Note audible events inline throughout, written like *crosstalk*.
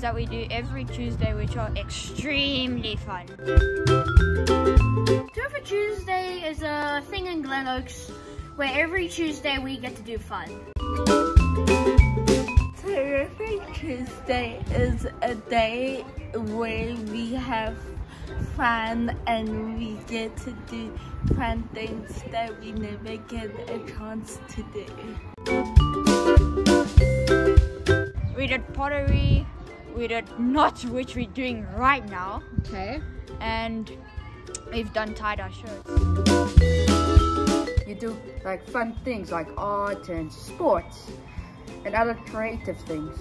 that we do every Tuesday, which are extremely fun. Turf Tuesday is a thing in Glenoaks where every Tuesday we get to do fun. Terrific Tuesday is a day where we have fun and we get to do fun things that we never get a chance to do. We did pottery, we did knots, which we're doing right now, Okay. and we've done tie-dye shirts. You do like fun things like art and sports and other creative things.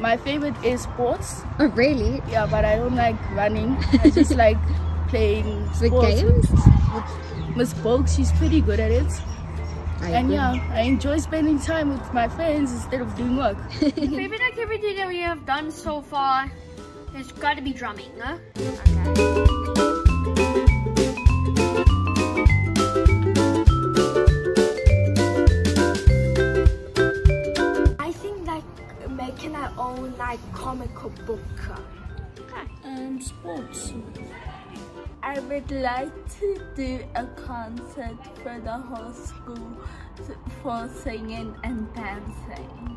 My favorite is sports. Oh, really? Yeah, but I don't like running. *laughs* I just like playing The sports games? with Miss Bogue. She's pretty good at it. I And agree. yeah, I enjoy spending time with my friends instead of doing work. *laughs* Favorite activity that we have done so far has got to be drumming, huh? I think like making our own like comical book. Uh, Sports. I would like to do a concert for the whole school for singing and dancing.